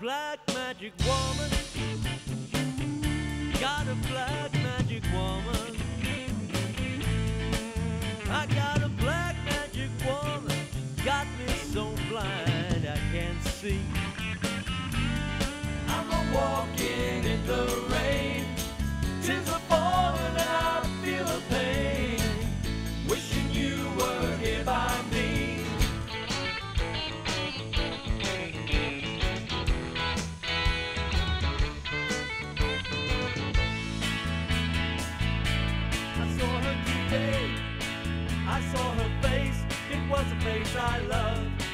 Black magic woman. Got a black magic woman. I got a black magic woman. Got me so blind I can't see. I saw her face. It was a face I loved.